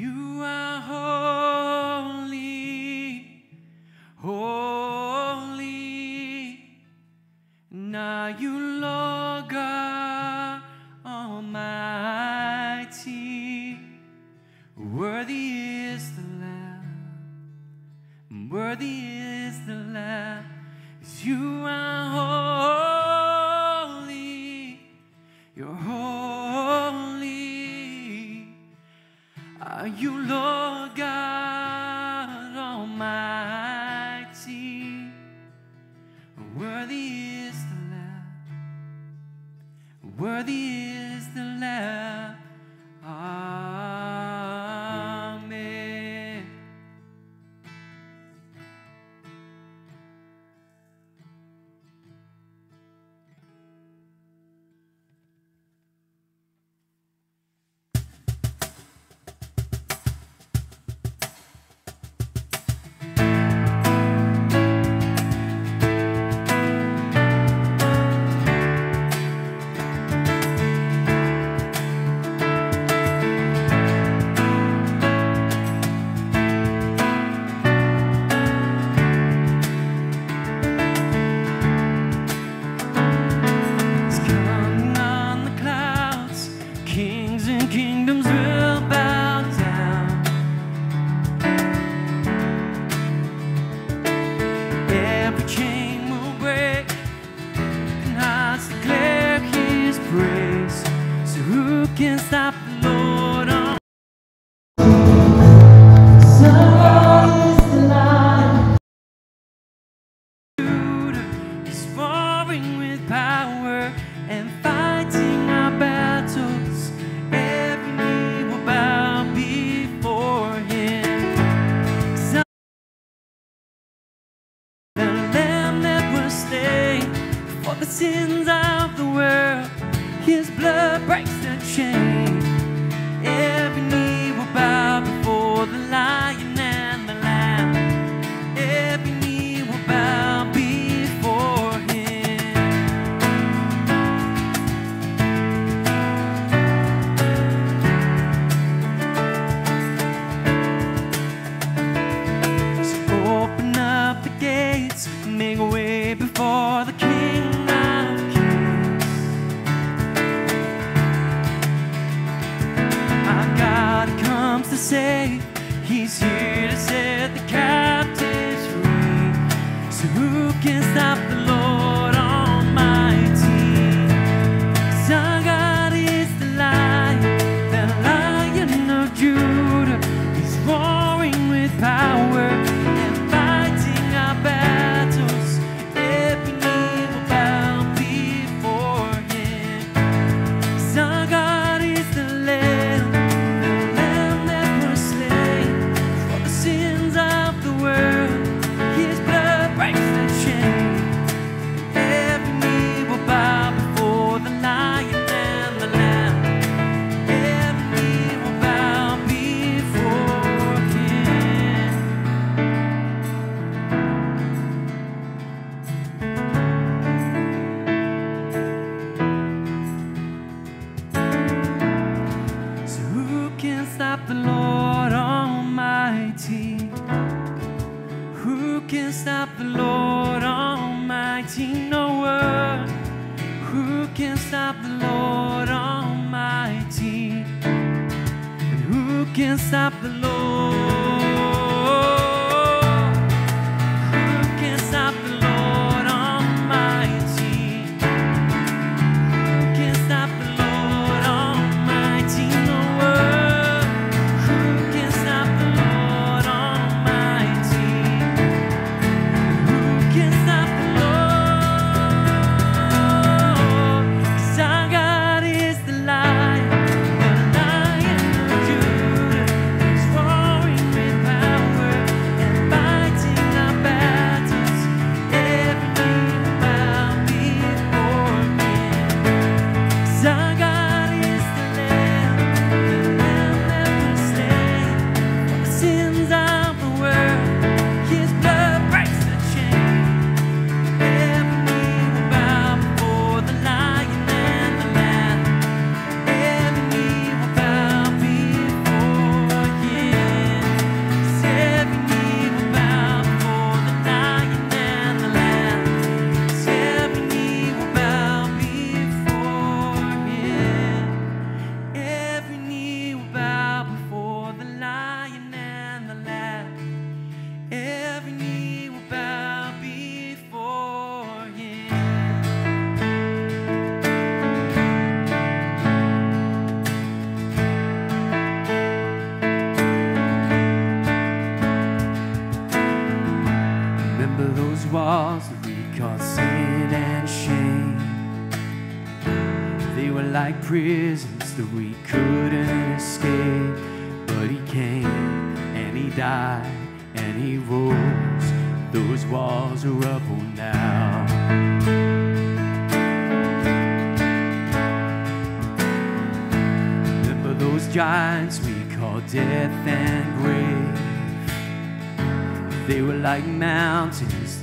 You are holy, Worthy is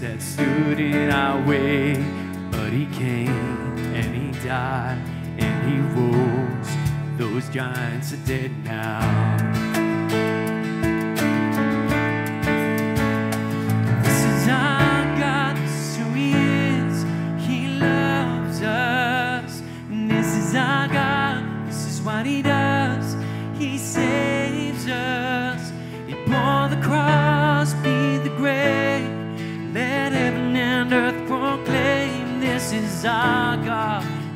that stood in our way. But he came and he died and he rose. Those giants are dead now. is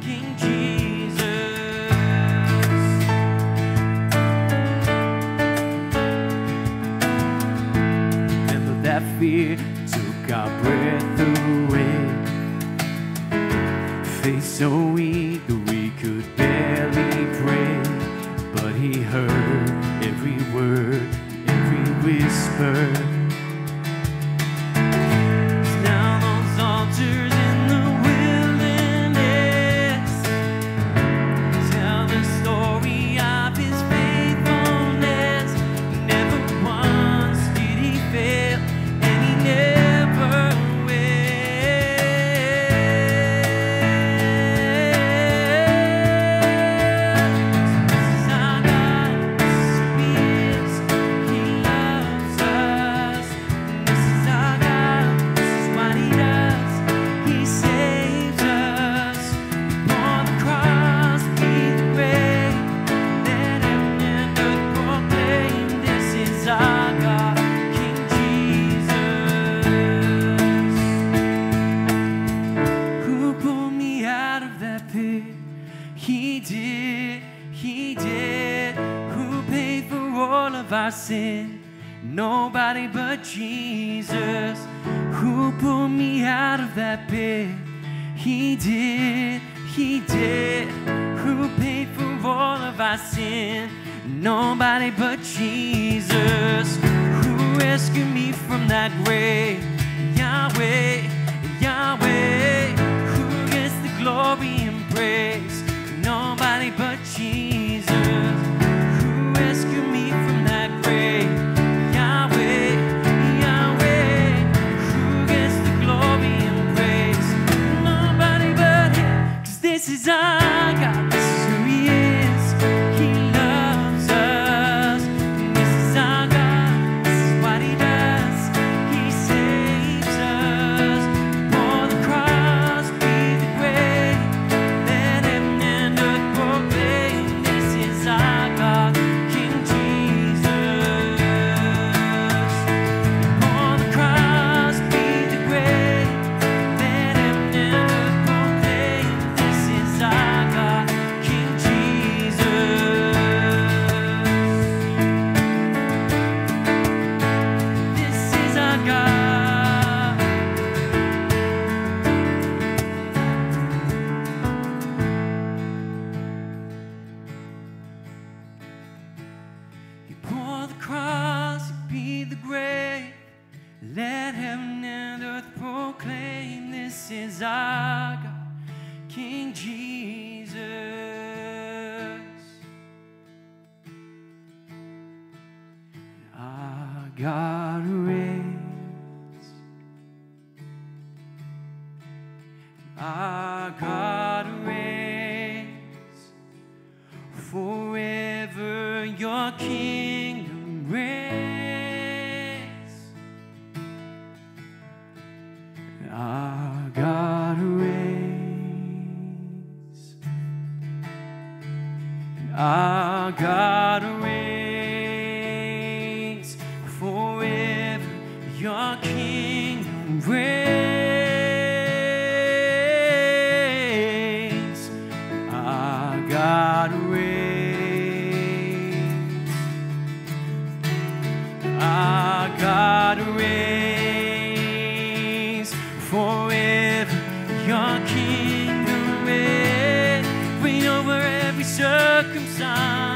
King Jesus. Remember that fear took our breath away. So weak that we could barely pray, but He heard every word, every whisper. your kingdom reign. Reign over every circumstance.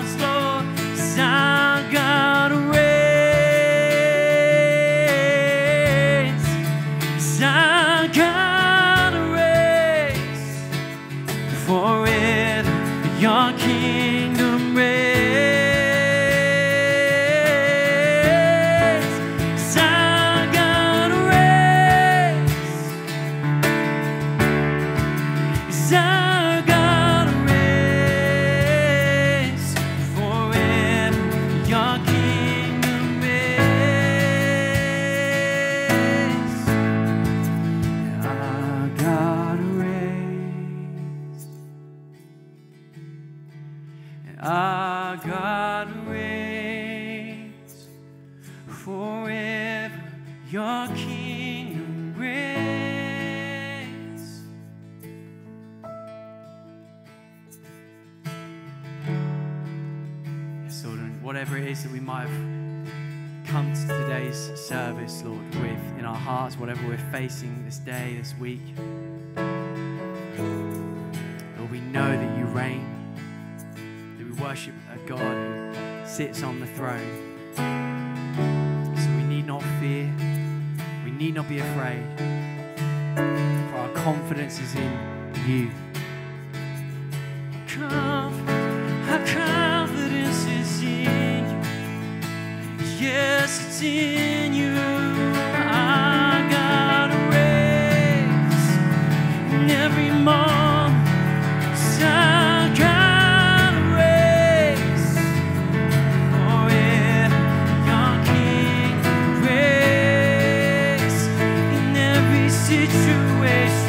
this day, this week. Lord, we know that you reign, that we worship a God who sits on the throne. So we need not fear, we need not be afraid, for our confidence is in you. Come, our confidence is in you. Yes, it's in always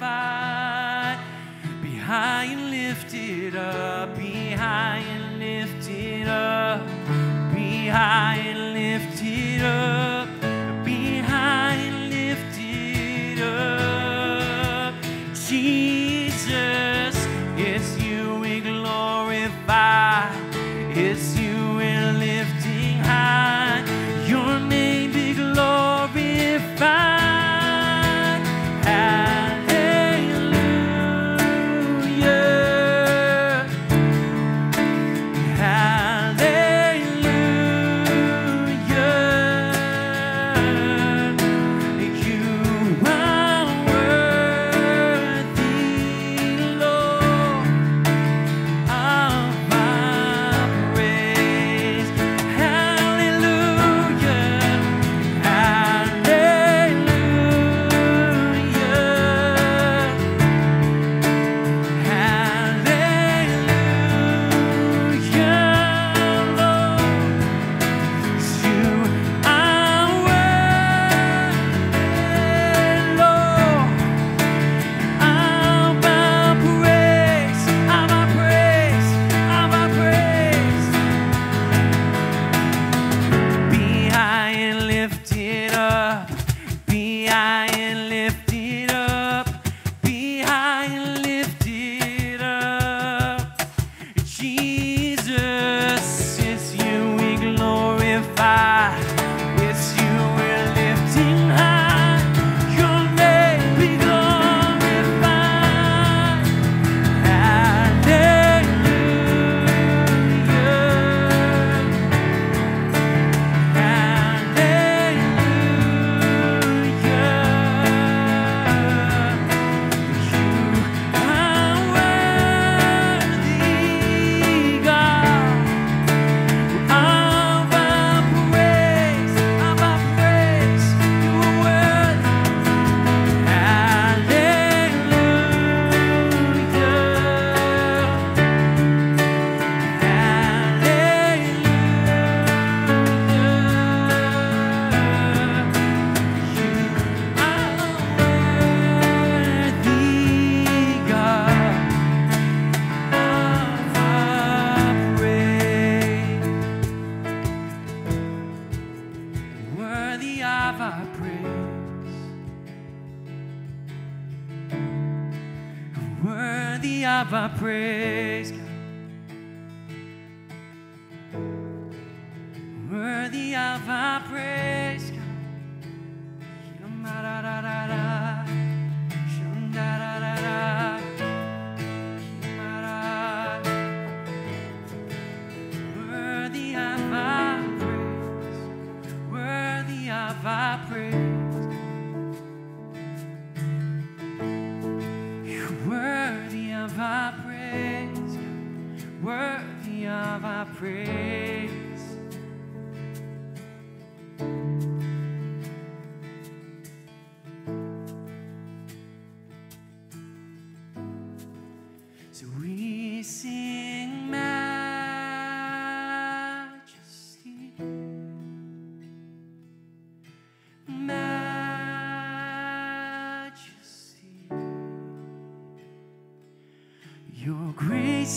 magnified, be high and lifted up, be high and lifted up, be high and lifted up.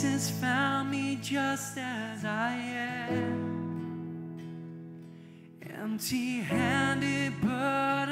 Jesus found me just as I am, empty handed, but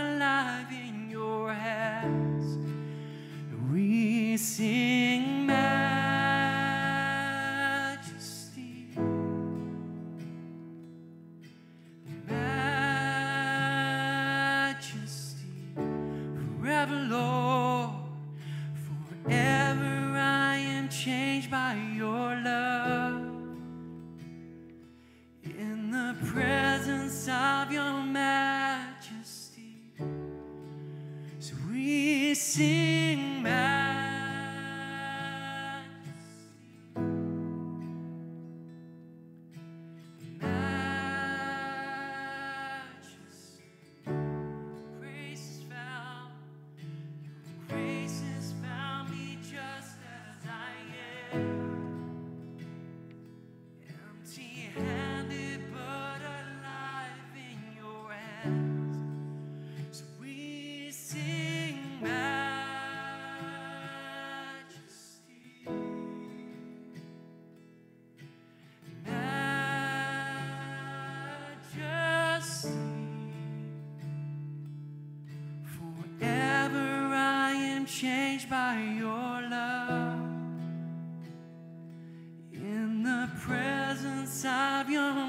presence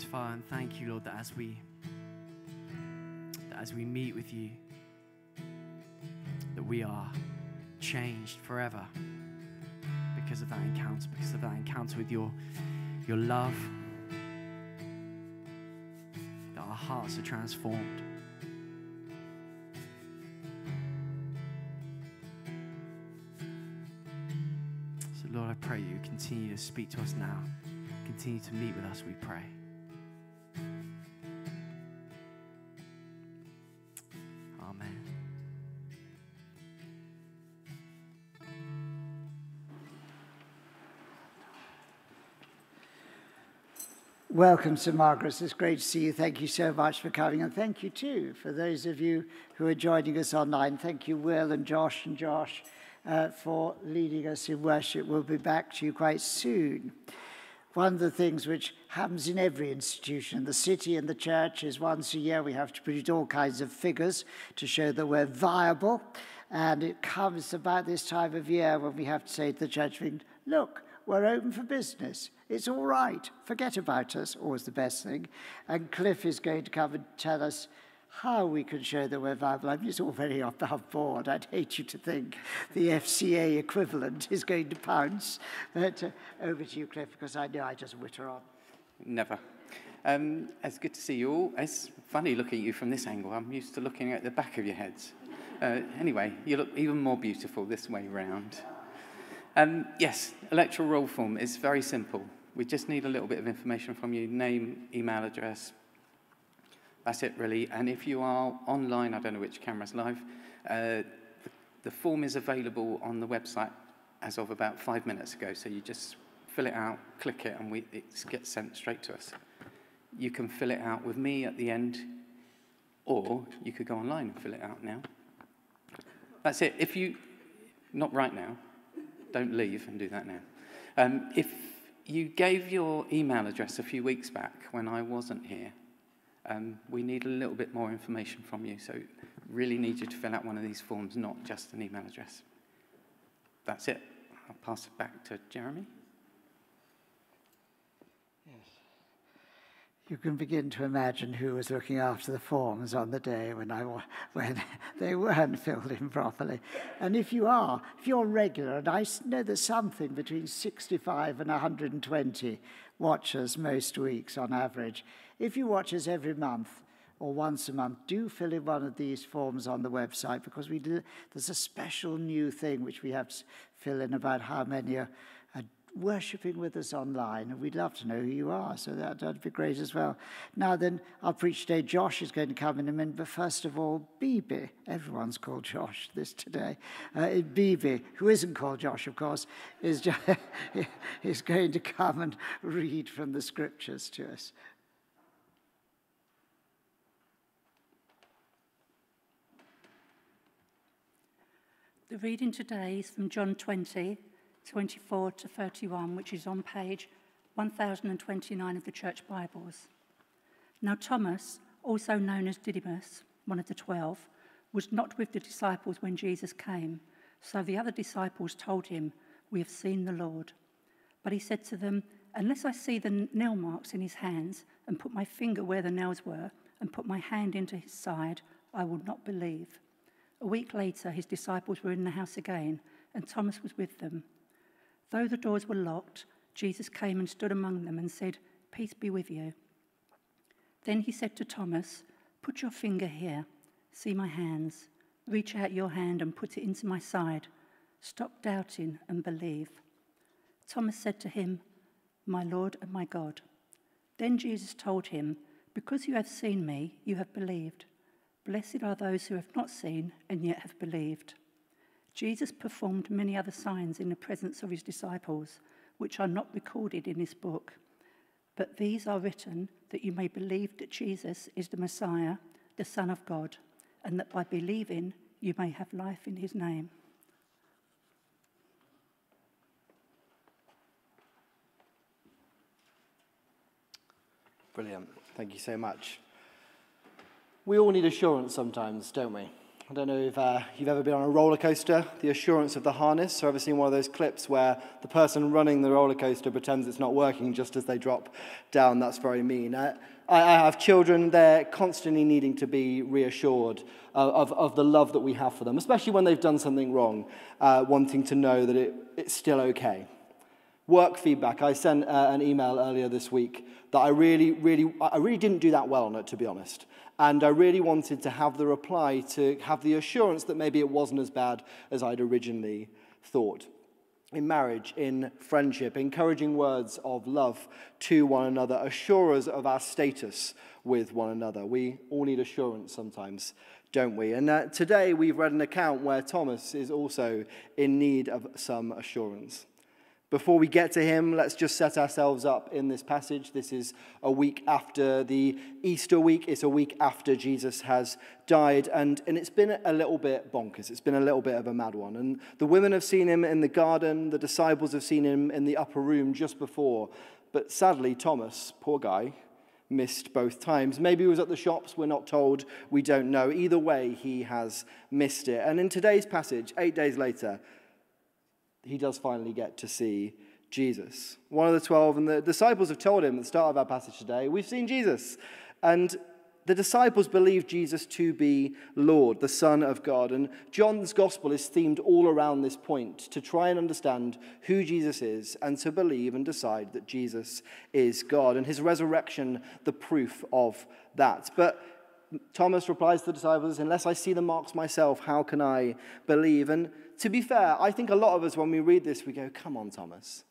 It's and Thank you, Lord, that as we that as we meet with you, that we are changed forever because of that encounter, because of that encounter with your your love. That our hearts are transformed. So, Lord, I pray you continue to speak to us now. Continue to meet with us, we pray. Welcome, St Margaret. It's great to see you. Thank you so much for coming. And thank you, too, for those of you who are joining us online. Thank you, Will and Josh and Josh, uh, for leading us in worship. We'll be back to you quite soon. One of the things which happens in every institution, the city and the church, is once a year we have to produce all kinds of figures to show that we're viable. And it comes about this time of year when we have to say to the church, look, we're open for business. It's all right. Forget about us, always the best thing. And Cliff is going to come and tell us how we can show that we're viable. It's all very above board. I'd hate you to think the FCA equivalent is going to pounce. But uh, over to you, Cliff, because I know I just witter on. Never. Um, it's good to see you all. It's funny looking at you from this angle. I'm used to looking at the back of your heads. Uh, anyway, you look even more beautiful this way round. Um, yes, electoral roll form is very simple. We just need a little bit of information from you name, email address. That's it, really. And if you are online, I don't know which camera's live, uh, the, the form is available on the website as of about five minutes ago. So you just fill it out, click it, and we, it gets sent straight to us. You can fill it out with me at the end, or you could go online and fill it out now. That's it. If you, not right now, don't leave and do that now. Um, if you gave your email address a few weeks back when I wasn't here, um, we need a little bit more information from you. So really need you to fill out one of these forms, not just an email address. That's it. I'll pass it back to Jeremy. You can begin to imagine who was looking after the forms on the day when, I, when they weren't filled in properly. And if you are, if you're regular, and I know there's something between 65 and 120 watchers most weeks on average, if you watch us every month or once a month, do fill in one of these forms on the website because we do, there's a special new thing which we have to fill in about how many are, worshipping with us online, and we'd love to know who you are, so that, that'd be great as well. Now then, our preach today, Josh is going to come in a minute, but first of all, Bibi. Everyone's called Josh this today. Uh, Bibi, who isn't called Josh, of course, is, just, is going to come and read from the scriptures to us. The reading today is from John 20, 24 to 31, which is on page 1029 of the Church Bibles. Now, Thomas, also known as Didymus, one of the twelve, was not with the disciples when Jesus came. So the other disciples told him, We have seen the Lord. But he said to them, Unless I see the nail marks in his hands, and put my finger where the nails were, and put my hand into his side, I will not believe. A week later, his disciples were in the house again, and Thomas was with them. Though the doors were locked, Jesus came and stood among them and said, Peace be with you. Then he said to Thomas, Put your finger here, see my hands. Reach out your hand and put it into my side. Stop doubting and believe. Thomas said to him, My Lord and my God. Then Jesus told him, Because you have seen me, you have believed. Blessed are those who have not seen and yet have believed. Jesus performed many other signs in the presence of his disciples, which are not recorded in this book. But these are written that you may believe that Jesus is the Messiah, the Son of God, and that by believing you may have life in his name. Brilliant. Thank you so much. We all need assurance sometimes, don't we? I don't know if uh, you've ever been on a roller coaster, the assurance of the harness, or ever seen one of those clips where the person running the roller coaster pretends it's not working just as they drop down. That's very mean. Uh, I, I have children, they're constantly needing to be reassured uh, of, of the love that we have for them, especially when they've done something wrong, uh, wanting to know that it, it's still okay. Work feedback. I sent uh, an email earlier this week that I really, really, I really didn't do that well on it, to be honest. And I really wanted to have the reply to have the assurance that maybe it wasn't as bad as I'd originally thought. In marriage, in friendship, encouraging words of love to one another, assurers of our status with one another. We all need assurance sometimes, don't we? And uh, today we've read an account where Thomas is also in need of some assurance. Before we get to him, let's just set ourselves up in this passage. This is a week after the Easter week. It's a week after Jesus has died, and, and it's been a little bit bonkers. It's been a little bit of a mad one. And the women have seen him in the garden, the disciples have seen him in the upper room just before. But sadly, Thomas, poor guy, missed both times. Maybe he was at the shops, we're not told, we don't know. Either way, he has missed it. And in today's passage, eight days later, he does finally get to see Jesus. One of the 12, and the disciples have told him at the start of our passage today, We've seen Jesus. And the disciples believe Jesus to be Lord, the Son of God. And John's gospel is themed all around this point to try and understand who Jesus is and to believe and decide that Jesus is God. And his resurrection, the proof of that. But Thomas replies to the disciples, Unless I see the marks myself, how can I believe? And to be fair, I think a lot of us, when we read this, we go, Come on, Thomas.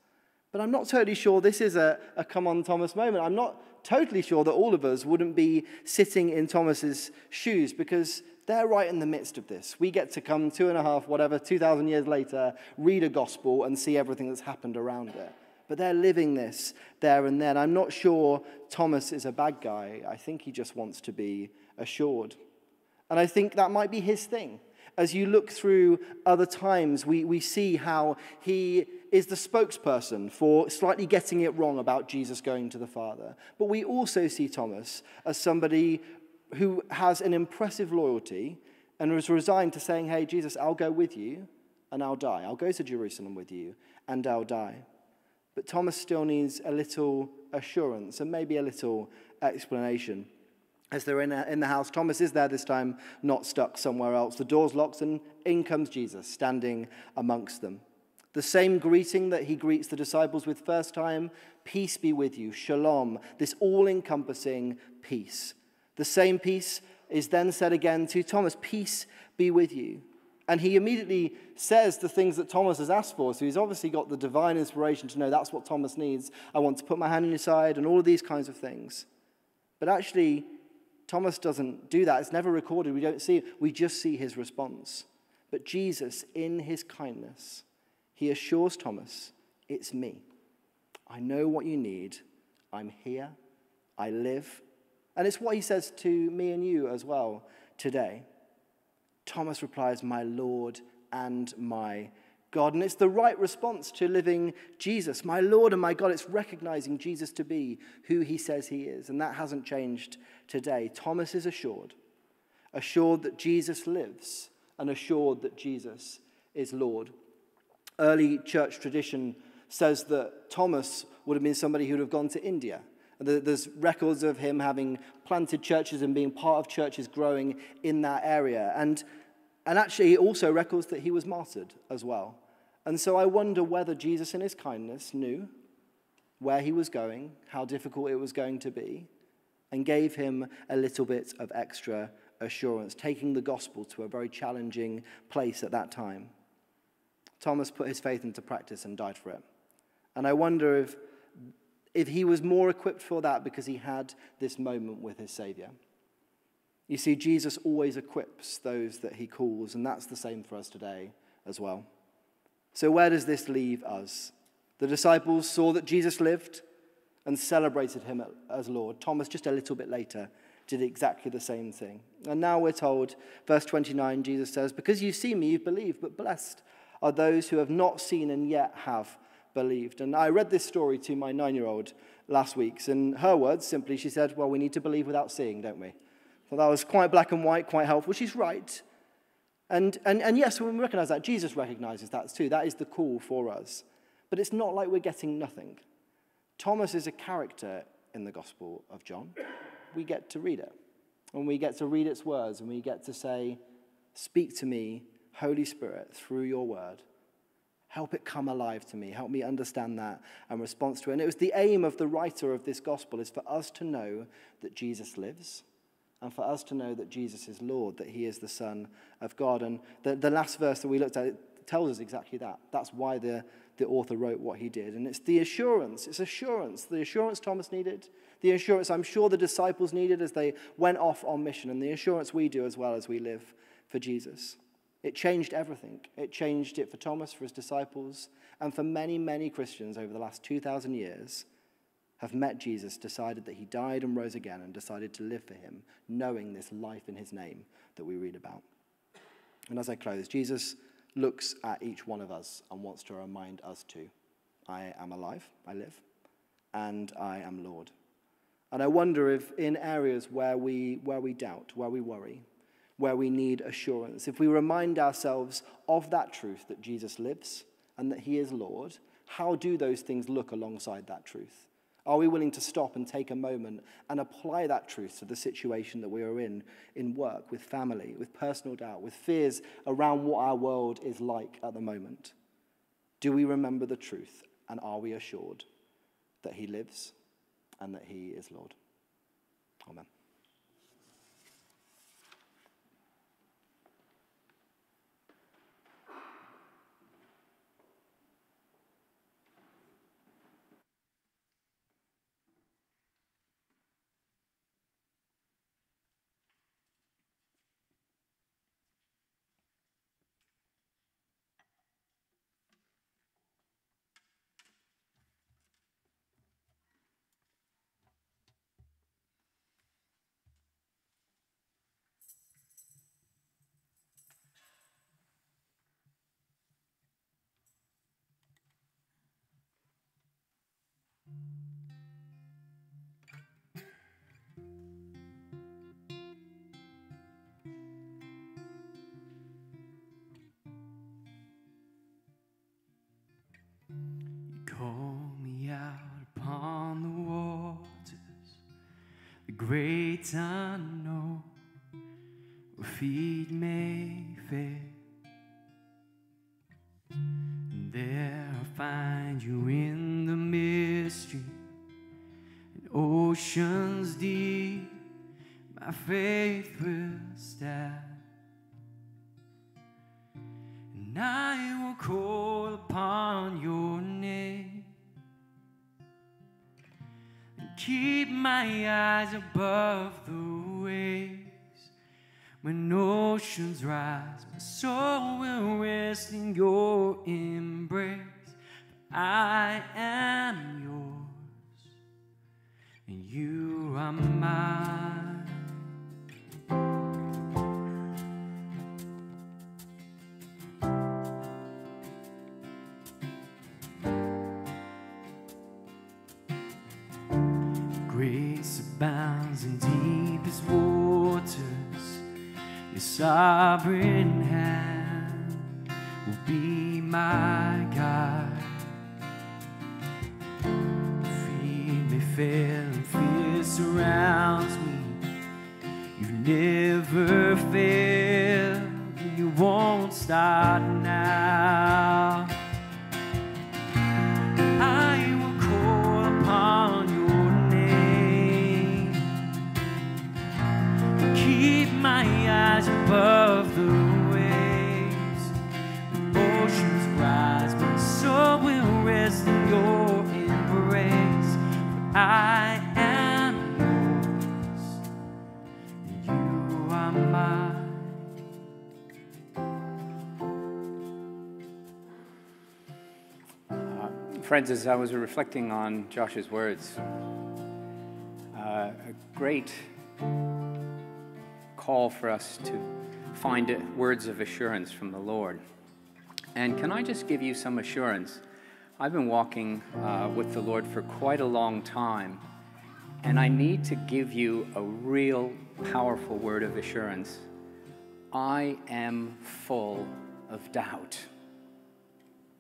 But I'm not totally sure this is a, a come on, Thomas moment. I'm not totally sure that all of us wouldn't be sitting in Thomas's shoes because they're right in the midst of this. We get to come two and a half, whatever, 2,000 years later, read a gospel and see everything that's happened around it. But they're living this there and then. I'm not sure Thomas is a bad guy. I think he just wants to be assured. And I think that might be his thing. As you look through other times, we, we see how he is the spokesperson for slightly getting it wrong about Jesus going to the Father. But we also see Thomas as somebody who has an impressive loyalty and was resigned to saying, Hey, Jesus, I'll go with you and I'll die. I'll go to Jerusalem with you and I'll die. But Thomas still needs a little assurance and maybe a little explanation as they're in, a, in the house. Thomas is there this time, not stuck somewhere else. The door's locked, and in comes Jesus, standing amongst them. The same greeting that he greets the disciples with first time peace be with you, shalom, this all encompassing peace. The same peace is then said again to Thomas, peace be with you. And he immediately says the things that Thomas has asked for. So he's obviously got the divine inspiration to know that's what Thomas needs. I want to put my hand on your side, and all of these kinds of things. But actually, Thomas doesn't do that. It's never recorded. We don't see it. We just see his response. But Jesus, in his kindness, he assures Thomas, It's me. I know what you need. I'm here. I live. And it's what he says to me and you as well today. Thomas replies, My Lord and my God. And it's the right response to living Jesus. My Lord and my God. It's recognizing Jesus to be who he says he is. And that hasn't changed today. Thomas is assured, assured that Jesus lives, and assured that Jesus is Lord. Early church tradition says that Thomas would have been somebody who would have gone to India. There's records of him having planted churches and being part of churches growing in that area. And, and actually, he also records that he was martyred as well. And so I wonder whether Jesus, in his kindness, knew where he was going, how difficult it was going to be, and gave him a little bit of extra assurance, taking the gospel to a very challenging place at that time. Thomas put his faith into practice and died for it. And I wonder if, if he was more equipped for that because he had this moment with his Savior. You see, Jesus always equips those that he calls, and that's the same for us today as well. So, where does this leave us? The disciples saw that Jesus lived and celebrated him as Lord. Thomas, just a little bit later, did exactly the same thing. And now we're told, verse 29, Jesus says, Because you see me, you've believed, but blessed are those who have not seen and yet have believed. And I read this story to my nine year old last week. And her words simply, she said, Well, we need to believe without seeing, don't we? So that was quite black and white, quite helpful. She's right. And, and, and yes, we recognize that. Jesus recognizes that too. That is the call for us. But it's not like we're getting nothing. Thomas is a character in the Gospel of John. We get to read it. And we get to read its words and we get to say, Speak to me, Holy Spirit, through your word. Help it come alive to me. Help me understand that and respond to it. And it was the aim of the writer of this gospel is for us to know that Jesus lives and for us to know that Jesus is Lord, that he is the Son of God. And the, the last verse that we looked at tells us exactly that. That's why the, the author wrote what he did. And it's the assurance, it's assurance, the assurance Thomas needed, the assurance I'm sure the disciples needed as they went off on mission, and the assurance we do as well as we live for Jesus. It changed everything. It changed it for Thomas, for his disciples, and for many, many Christians over the last 2,000 years have met Jesus, decided that he died and rose again, and decided to live for him, knowing this life in his name that we read about. And as I close, Jesus looks at each one of us and wants to remind us too I am alive, I live, and I am Lord. And I wonder if in areas where we, where we doubt, where we worry, where we need assurance, if we remind ourselves of that truth that Jesus lives and that he is Lord, how do those things look alongside that truth? Are we willing to stop and take a moment and apply that truth to the situation that we are in, in work, with family, with personal doubt, with fears around what our world is like at the moment? Do we remember the truth and are we assured that He lives and that He is Lord? Amen. Great unknown, feet may fail. Friends, as I was reflecting on Josh's words, uh, a great call for us to find words of assurance from the Lord. And can I just give you some assurance? I've been walking uh, with the Lord for quite a long time, and I need to give you a real powerful word of assurance. I am full of doubt.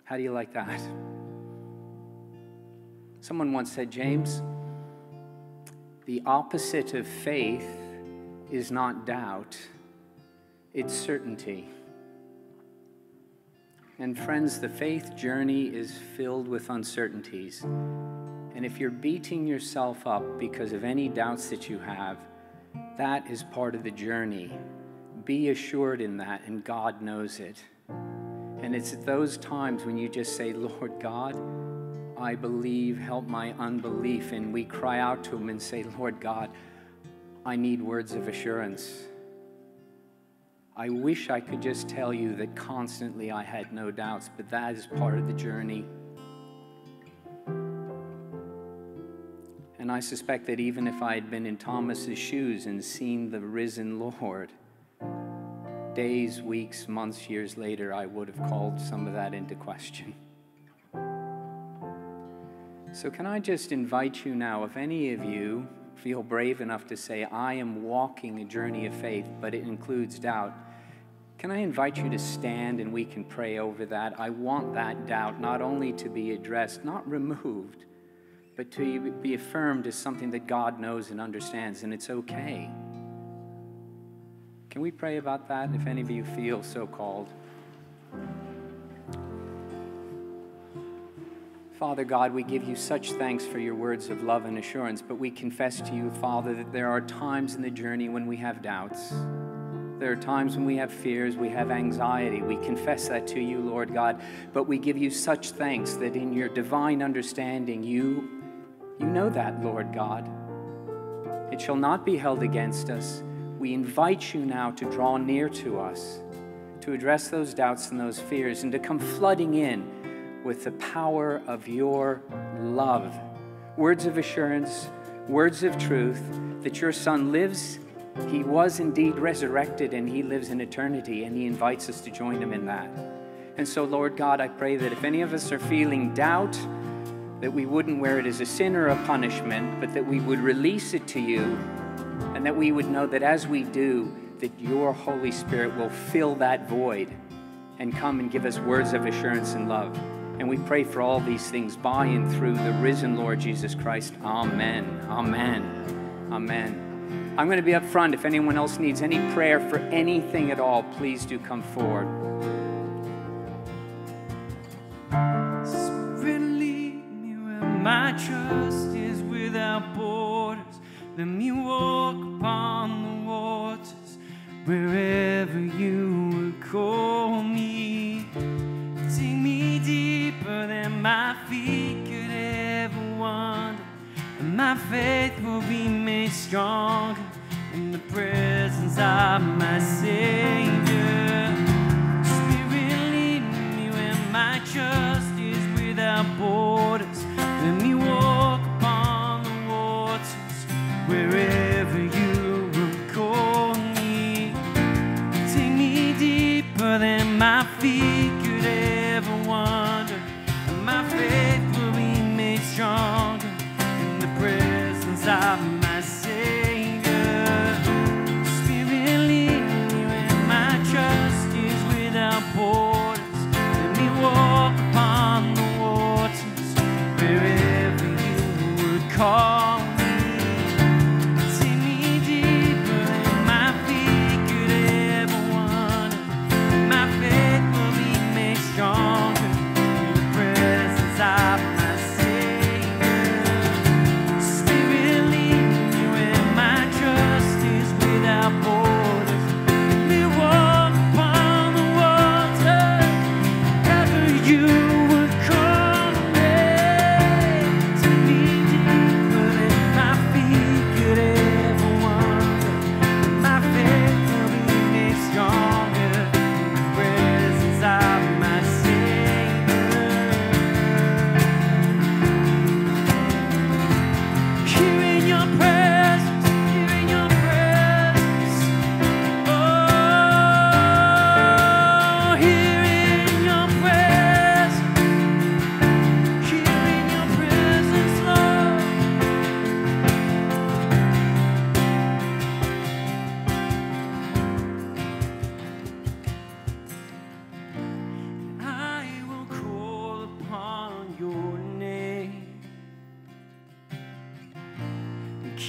How do you like that? Someone once said, James, the opposite of faith is not doubt, it's certainty. And friends, the faith journey is filled with uncertainties. And if you're beating yourself up because of any doubts that you have, that is part of the journey. Be assured in that, and God knows it. And it's at those times when you just say, Lord God, I believe, help my unbelief. And we cry out to Him and say, Lord God, I need words of assurance. I wish I could just tell you that constantly I had no doubts, but that is part of the journey. And I suspect that even if I had been in Thomas's shoes and seen the risen Lord, days, weeks, months, years later, I would have called some of that into question. So, can I just invite you now, if any of you feel brave enough to say, I am walking a journey of faith, but it includes doubt, can I invite you to stand and we can pray over that? I want that doubt not only to be addressed, not removed, but to be affirmed as something that God knows and understands, and it's okay. Can we pray about that if any of you feel so called? Father God, we give you such thanks for your words of love and assurance, but we confess to you, Father, that there are times in the journey when we have doubts. There are times when we have fears, we have anxiety. We confess that to you, Lord God, but we give you such thanks that in your divine understanding, you, you know that, Lord God. It shall not be held against us. We invite you now to draw near to us, to address those doubts and those fears, and to come flooding in with the power of your love. Words of assurance, words of truth that your Son lives. He was indeed resurrected and he lives in eternity, and he invites us to join him in that. And so, Lord God, I pray that if any of us are feeling doubt, that we wouldn't wear it as a sin or a punishment, but that we would release it to you, and that we would know that as we do, that your Holy Spirit will fill that void and come and give us words of assurance and love. And we pray for all these things by and through the risen Lord Jesus Christ. Amen. Amen. Amen. I'm going to be up front. If anyone else needs any prayer for anything at all, please do come forward. Spirit, lead me where my trust is without borders. Let me walk upon the waters wherever you would call me. My feet could ever wander, and my faith will be made stronger in the presence of my Savior. Spirit, lead me where my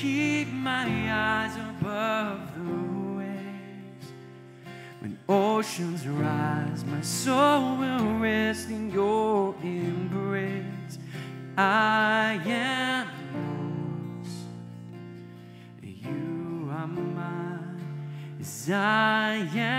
keep my eyes above the waves. When oceans rise, my soul will rest in your embrace. I am yours, you are mine, as I am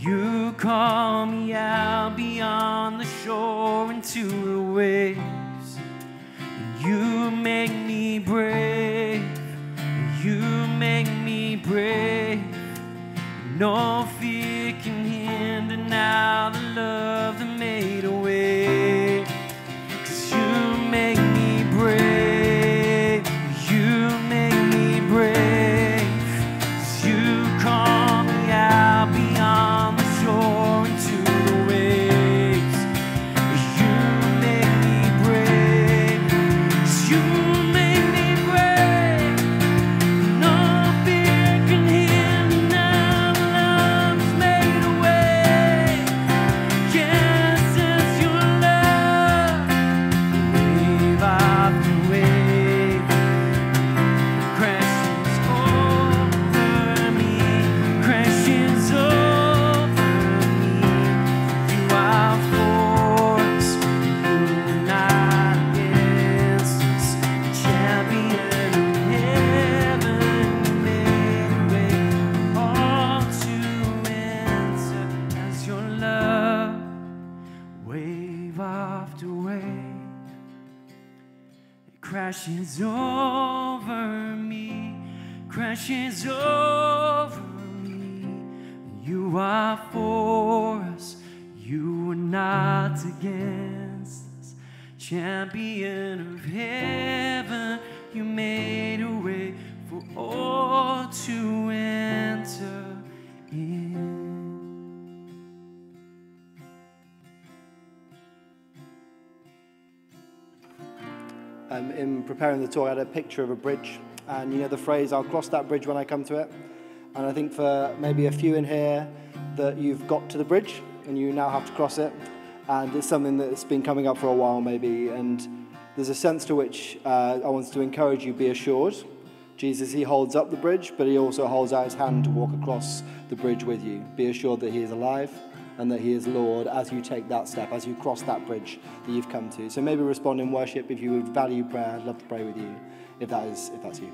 You call me out beyond the shore into the waves. You make me brave. You make me brave. No fear crashes over me, crashes over me. You are for us, you are not against us. Champion of heaven, you made a way for all to enter Um, in preparing the talk, I had a picture of a bridge, and you know the phrase, I'll cross that bridge when I come to it. And I think for maybe a few in here that you've got to the bridge and you now have to cross it, and it's something that's been coming up for a while maybe. And there's a sense to which uh, I want to encourage you be assured. Jesus, he holds up the bridge, but he also holds out his hand to walk across the bridge with you. Be assured that he is alive and that he is Lord as you take that step, as you cross that bridge that you've come to. So maybe respond in worship if you would value prayer. I'd love to pray with you if that is if that's you.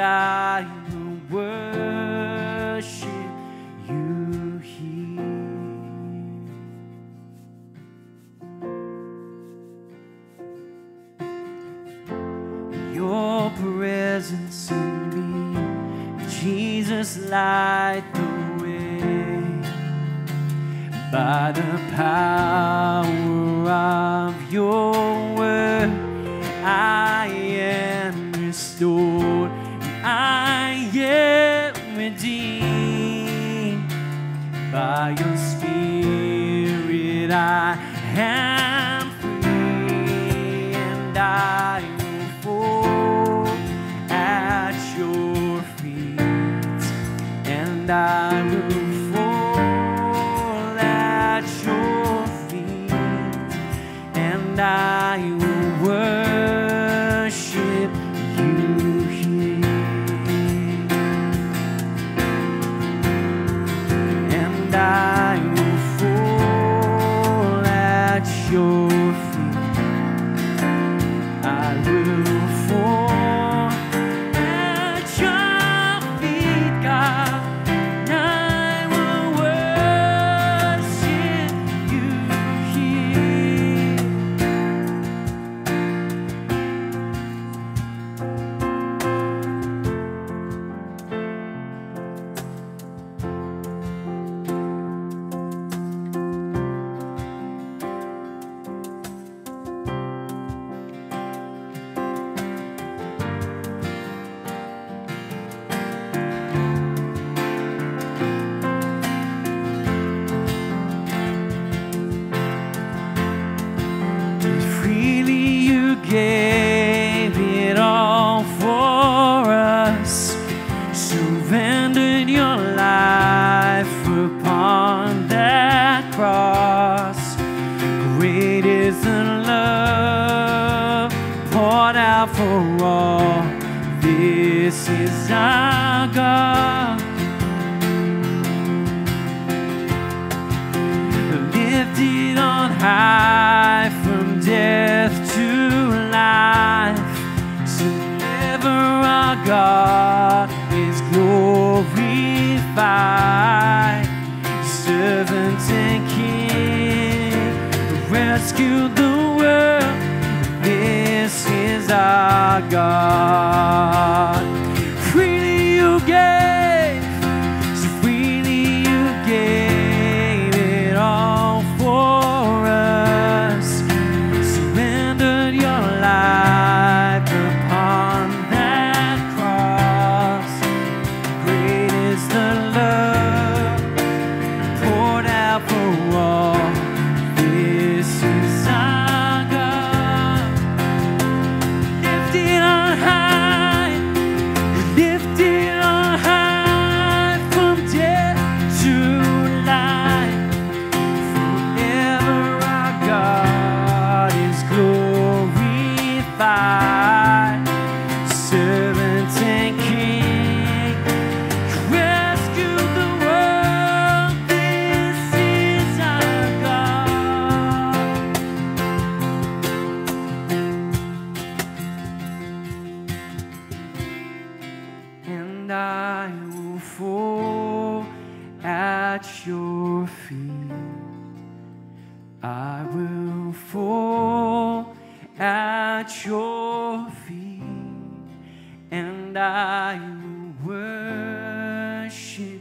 I will worship you here. Your presence in me, Jesus, light the way by the power. I am free and I will fall at your feet. And I my God. Lifted on high from death to life, so ever our God is glorified. Servant and King, rescued the world. This is our God. and I will worship.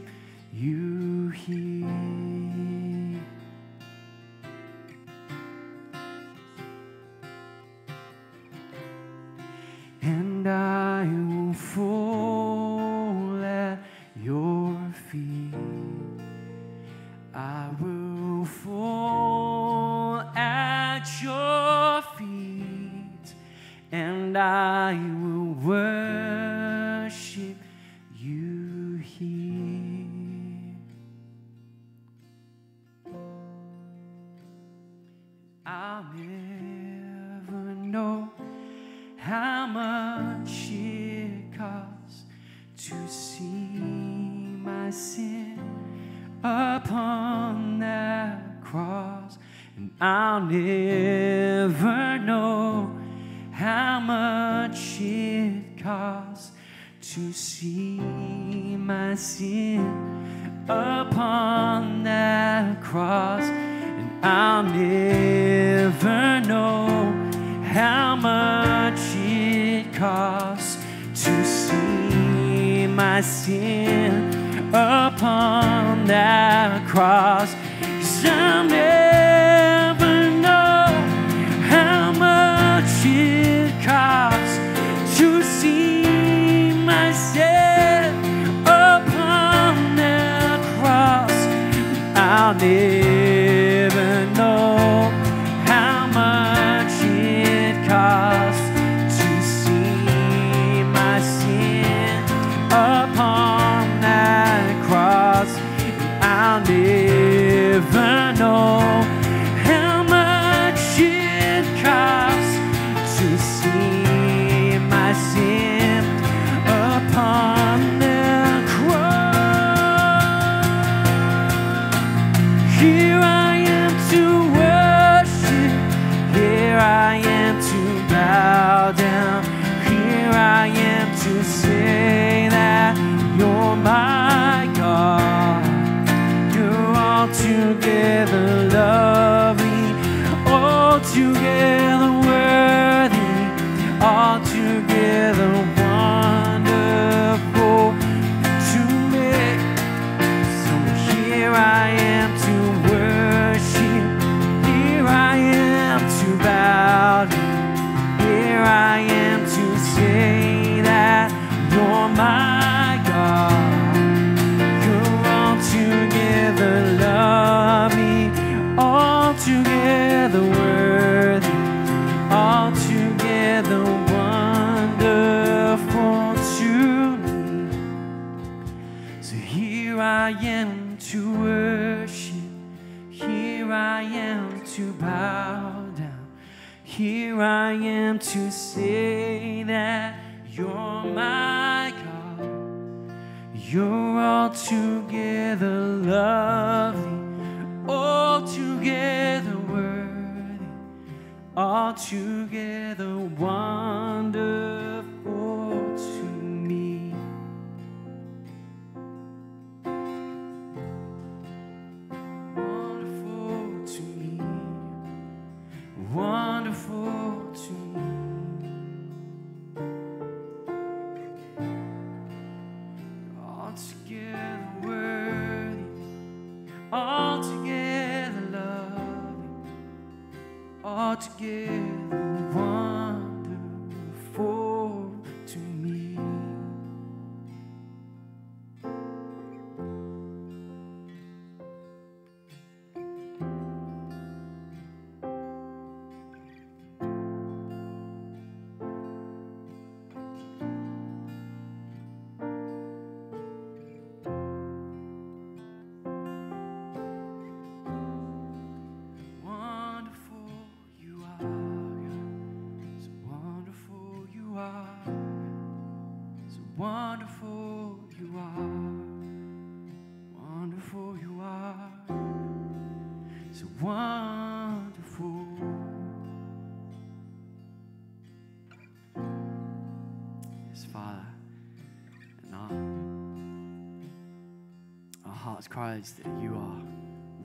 Christ, that you are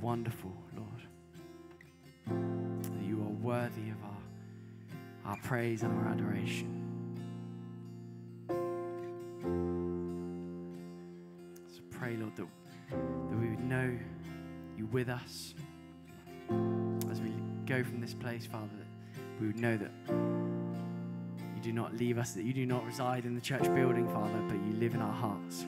wonderful, Lord. That you are worthy of our, our praise and our adoration. So pray, Lord, that, that we would know you with us. As we go from this place, Father, we would know that you do not leave us, that you do not reside in the church building, Father, but you live in our hearts.